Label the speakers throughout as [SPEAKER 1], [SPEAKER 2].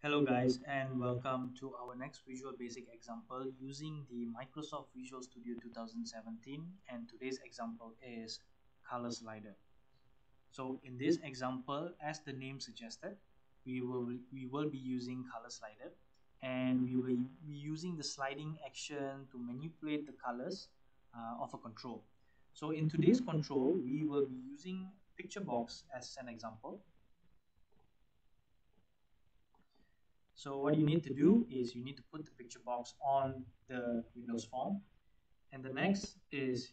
[SPEAKER 1] Hello guys and welcome to our next Visual Basic example using the Microsoft Visual Studio 2017 and today's example is color slider. So in this example as the name suggested we will we will be using color slider and we will be using the sliding action to manipulate the colors uh, of a control. So in today's control we will be using picture box as an example So what you need to do is you need to put the picture box on the Windows form. And the next is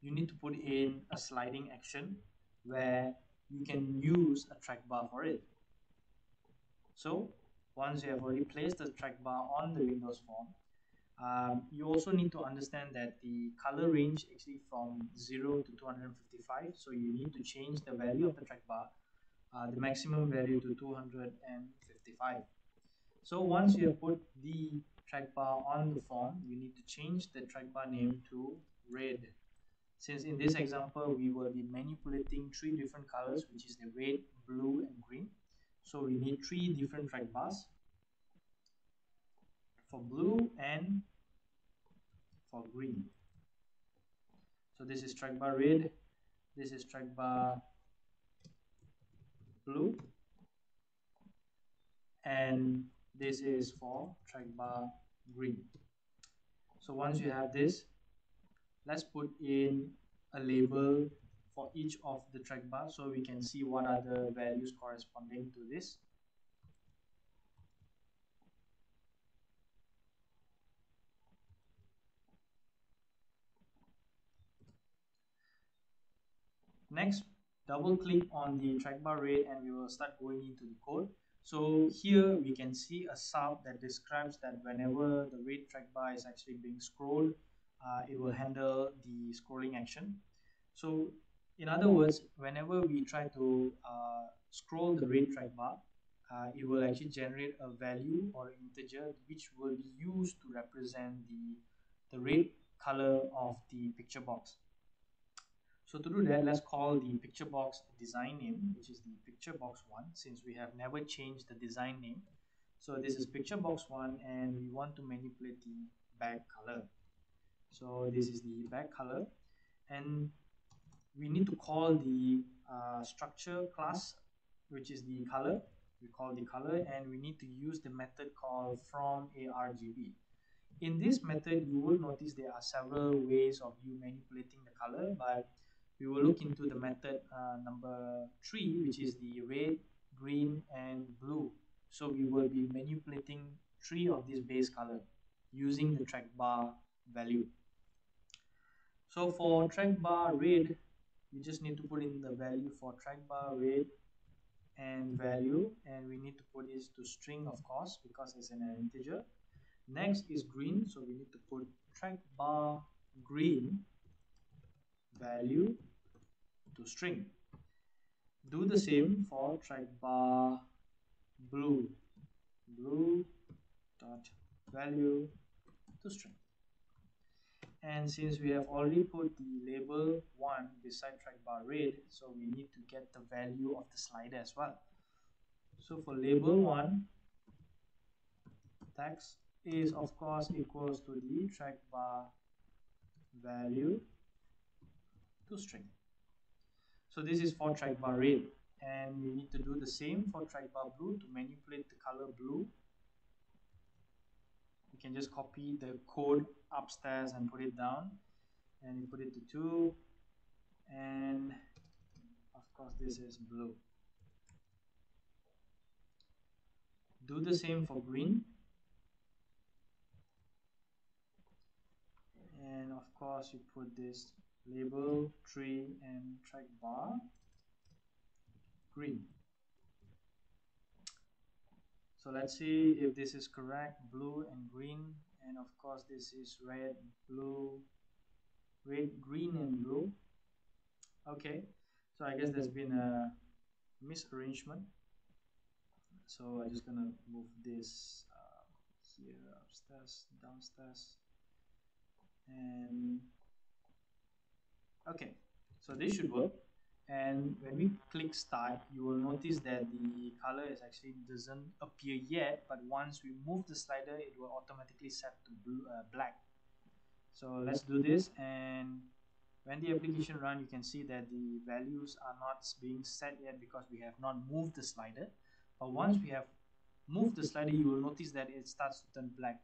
[SPEAKER 1] you need to put in a sliding action where you can use a track bar for it. So once you have already placed the track bar on the Windows form, um, you also need to understand that the color range actually from 0 to 255 so you need to change the value of the track bar uh, the maximum value to 255 so once you have put the trackbar on the form, you need to change the trackbar name to red. Since in this example, we will be manipulating three different colors, which is the red, blue, and green. So we need three different trackbars for blue and for green. So this is trackbar red, this is trackbar blue, and this is for track bar green. So once you have this let's put in a label for each of the track bar so we can see what are the values corresponding to this. Next double click on the track bar red and we will start going into the code so here we can see a sub that describes that whenever the red trackbar is actually being scrolled, uh, it will handle the scrolling action. So in other words, whenever we try to uh, scroll the red trackbar, uh, it will actually generate a value or integer which will be used to represent the, the red color of the picture box. So to do that, let's call the picture box design name, which is the picture box one, since we have never changed the design name. So this is picture box one, and we want to manipulate the back color. So this is the back color, and we need to call the uh, structure class, which is the color. We call the color, and we need to use the method called from argb. In this method, you will notice there are several ways of you manipulating the color, but we will look into the method uh, number three, which is the red, green, and blue. So we will be manipulating three of these base color using the track bar value. So for track bar red, we just need to put in the value for track bar red and value and we need to put this to string of course because it's an integer next is green so we need to put track bar green value to string. Do the same for track bar blue, blue dot value to string. And since we have already put the label 1 beside track bar red, so we need to get the value of the slider as well. So for label 1, text is of course equals to the track bar value to string. So this is for track bar red and we need to do the same for track bar blue to manipulate the color blue. You can just copy the code upstairs and put it down and you put it to 2 and of course this is blue. Do the same for green and of course you put this label tree and track bar. Green. So let's see if this is correct blue and green. And of course this is red blue red green and blue. Okay. So I guess there's been a misarrangement. So I'm just gonna move this uh, here upstairs downstairs. And okay so this should work. And when we click start you will notice that the color is actually doesn't appear yet but once we move the slider it will automatically set to blue, uh, black. So let's do this and when the application run you can see that the values are not being set yet because we have not moved the slider. But once we have moved the slider you will notice that it starts to turn black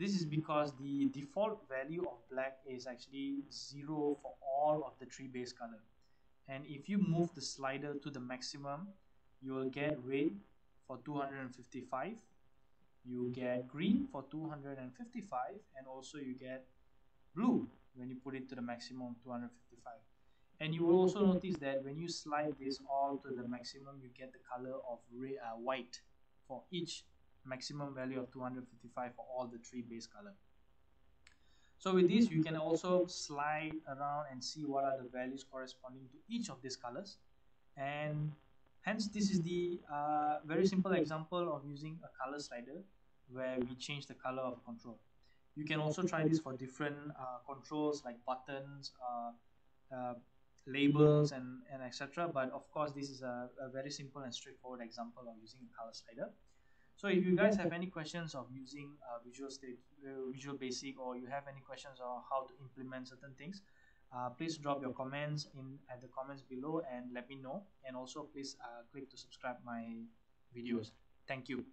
[SPEAKER 1] this is because the default value of black is actually zero for all of the three base color. And if you move the slider to the maximum you will get red for 255 you get green for 255 and also you get blue when you put it to the maximum 255 and you will also notice that when you slide this all to the maximum you get the color of red, uh, white for each maximum value of 255 for all the three base color. So with this you can also slide around and see what are the values corresponding to each of these colors. And hence this is the uh, very simple example of using a color slider where we change the color of control. You can also try this for different uh, controls like buttons uh, uh, labels and, and etc but of course this is a, a very simple and straightforward example of using a color slider so if you guys have any questions of using uh, Visual State, uh, Visual Basic, or you have any questions on how to implement certain things, uh, please drop your comments in at the comments below and let me know. And also please uh, click to subscribe my videos. Thank you.